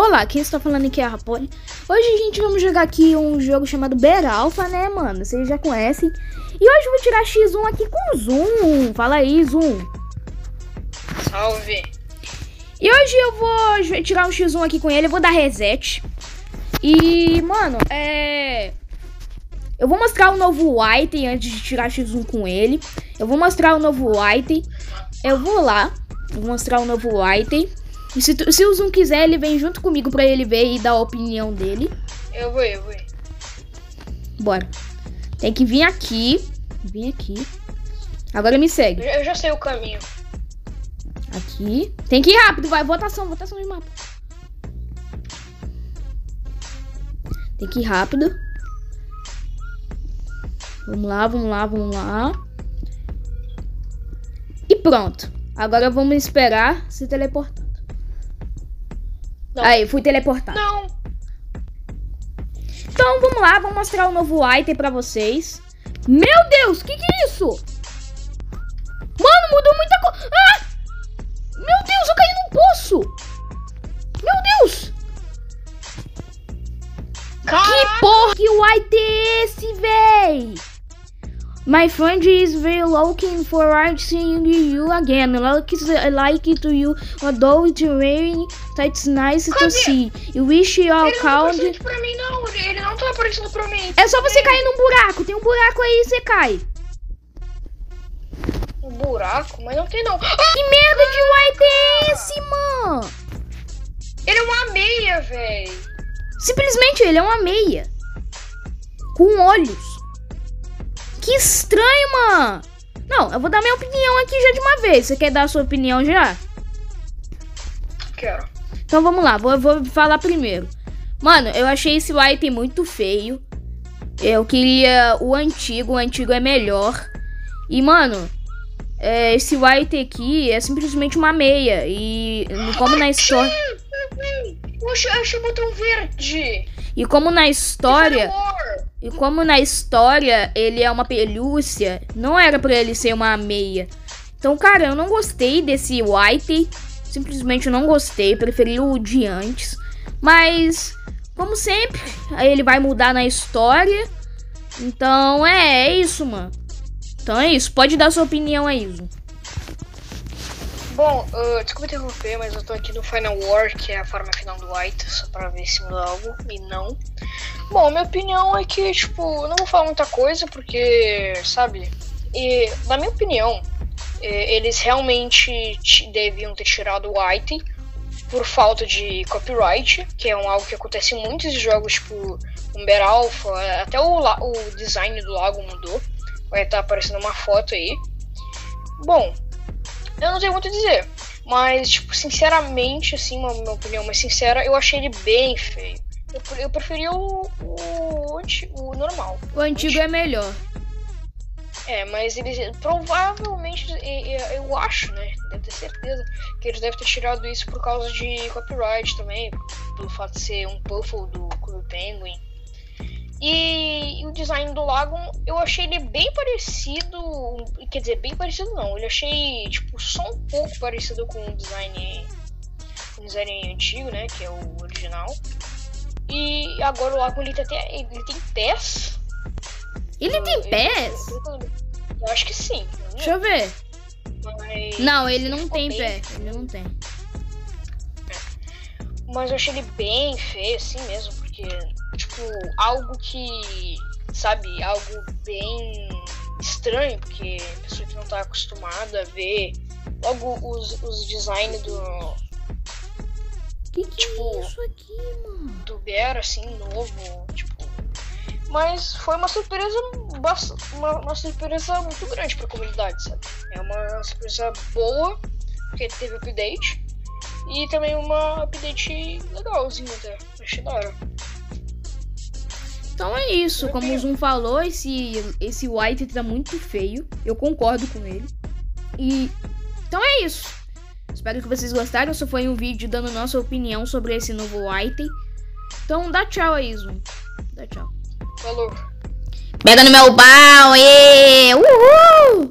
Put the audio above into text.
Olá, quem está falando aqui é a Rapone. Hoje a gente vamos jogar aqui um jogo chamado Beralfa, né, mano? Vocês já conhecem. E hoje eu vou tirar X1 aqui com o Zoom. Fala aí, Zoom. Salve. E hoje eu vou tirar um X1 aqui com ele, eu vou dar reset. E, mano, é... Eu vou mostrar o novo item antes de tirar X1 com ele. Eu vou mostrar o novo item. Eu vou lá, vou mostrar o novo item. E se, se o Zoom quiser, ele vem junto comigo pra ele ver e dar a opinião dele. Eu vou, eu vou. Bora. Tem que vir aqui. Vim aqui. Agora me segue. Eu já sei o caminho. Aqui. Tem que ir rápido, vai. Votação, votação de mapa. Tem que ir rápido. Vamos lá, vamos lá, vamos lá. E pronto. Agora vamos esperar se teleportar. Não. Aí, fui teleportado. Não. Então, vamos lá. Vou mostrar o novo item pra vocês. Meu Deus, que que é isso? Mano, mudou muita coisa. Ah! Meu Deus, eu caí num poço. Meu Deus. Caraca. Que porra que o item é esse, véi? My friend is very looking forward seeing you again. Like, like to you, although it's rain, that's nice Cadê? to see. You wish you all Ele não count. pra mim, não. Ele não tá aparecendo pra mim. É só você cair num buraco. Tem um buraco aí e você cai. Um buraco? Mas não tem, não. Ah, Que merda de white é esse, mano? ele é uma meia, véi. Simplesmente ele é uma meia. Com olhos. Que estranho, mano. Não, eu vou dar minha opinião aqui já de uma vez. Você quer dar a sua opinião já? Quero. Então vamos lá, vou, vou falar primeiro. Mano, eu achei esse item muito feio. Eu queria o antigo, o antigo é melhor. E, mano, é, esse item aqui é simplesmente uma meia. E como na história. Oxe, achei o botão verde. E como na história. E como na história ele é uma pelúcia, não era pra ele ser uma meia. Então, cara, eu não gostei desse White. Simplesmente não gostei. Preferi o de antes. Mas, como sempre, ele vai mudar na história. Então, é, é isso, mano. Então é isso. Pode dar sua opinião aí, Zu. Bom, uh, desculpa interromper, mas eu tô aqui no Final War, que é a forma final do White, só pra ver se muda algo, e não. Bom, minha opinião é que, tipo, não vou falar muita coisa, porque, sabe, e, na minha opinião, eles realmente deviam ter tirado o White por falta de copyright, que é um algo que acontece em muitos jogos, tipo, Umber Alpha, até o, o design do lago mudou, vai estar aparecendo uma foto aí. Bom, eu não tenho muito dizer. Mas, tipo, sinceramente, assim, uma minha opinião mais sincera, eu achei ele bem feio. Eu, eu preferia o, o, o normal. O antigo é melhor. É, mas eles provavelmente, eu acho, né? Devo ter certeza que eles devem ter tirado isso por causa de copyright também, pelo fato de ser um puffle do Clube Penguin. E, o design do lago, eu achei ele bem parecido, quer dizer, bem parecido não, eu achei tipo só um pouco parecido com o design, o design antigo, né, que é o original. E agora o lago ele tem, até- ele tem pés. Ele tem Eu- pés? Eu acho que sim. Deixa eu ver. mas- Não, ele não tem bem- pé. Ele não tem. Mas eu achei ele bem feio, assim mesmo, porque, tipo, algo que, sabe, algo bem estranho, porque a pessoa que não tá acostumada a ver logo os, os designs do, Que que Tipo- é isso aqui, mano? do Bear, assim, novo, tipo. Mas foi uma surpresa, uma, uma surpresa muito grande pra comunidade, sabe? É uma surpresa boa, porque teve update. E também uma update legalzinha até. Achei da hora. Então é isso, como o Zoom falou, esse, esse White tá muito feio. Eu concordo com ele. E então é isso. Espero que vocês gostaram. Isso foi um vídeo dando nossa opinião sobre esse novo White. Então dá tchau aí, Zoom. Dá tchau. Falou. Pega no meu pau, e Uhul!